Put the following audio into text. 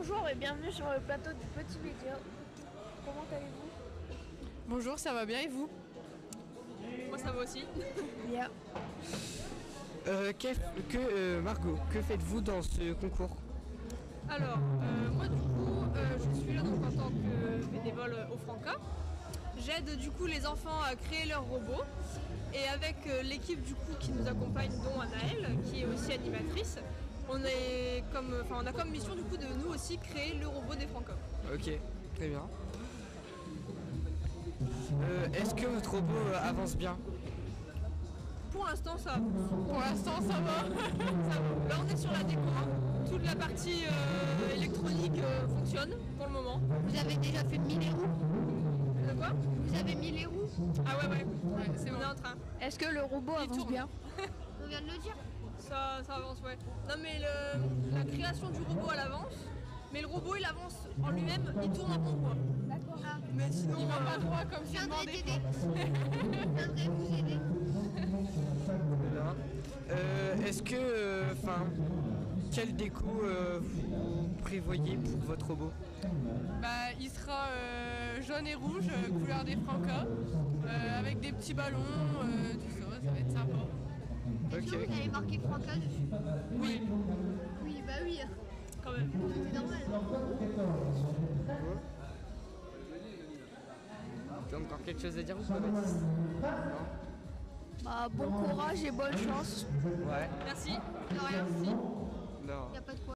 Bonjour et bienvenue sur le plateau du Petit Média. Comment allez-vous? Bonjour, ça va bien et vous? Moi ça va aussi. Bien. Euh, que, euh, Margot, que faites-vous dans ce concours? Alors, euh, moi du coup, euh, je suis là donc en tant que bénévole au Franca. J'aide du coup les enfants à créer leurs robots. Et avec euh, l'équipe du coup qui nous accompagne, dont Anaëlle, qui est aussi animatrice, on, est comme, enfin, on a comme mission du coup de nous aussi créer le robot des Franca. Ok, très bien. Euh, Est-ce que votre robot euh, avance bien? Pour l'instant ça, Pour l'instant, ça va. ça va. Là on est sur la déco. hein. Toute la partie euh, électronique euh, fonctionne pour le moment. Vous avez déjà fait 1000 roues De quoi? Vous avez 1000 roues Ah ouais ouais, c'est on est en train. Est-ce que le robot Il avance tourne. bien? Ça, ça avance, ouais. Non, mais le- la création du robot, elle avance. Mais le robot, il avance en lui-même, il tourne en rond, quoi. Ah, Mais sinon, Il va euh, pas droit comme je j'ai viendrai t'aider. Je viendrai vous aider. Euh, Est-ce que, euh, enfin, quelle déco euh, vous prévoyez pour votre robot? Bah, il sera euh, jaune et rouge, euh, couleur des Francas, euh, avec des petits ballons, euh, tout ça, ça va être sympa. Avez marqué Franca dessus Oui. Oui, bah oui. quand même. C'est normal. Tu as encore quelque chose à dire ou pas, Baptiste Bah bon courage et bonne chance. Ouais. Merci. De rien. Non. Y a pas de quoi.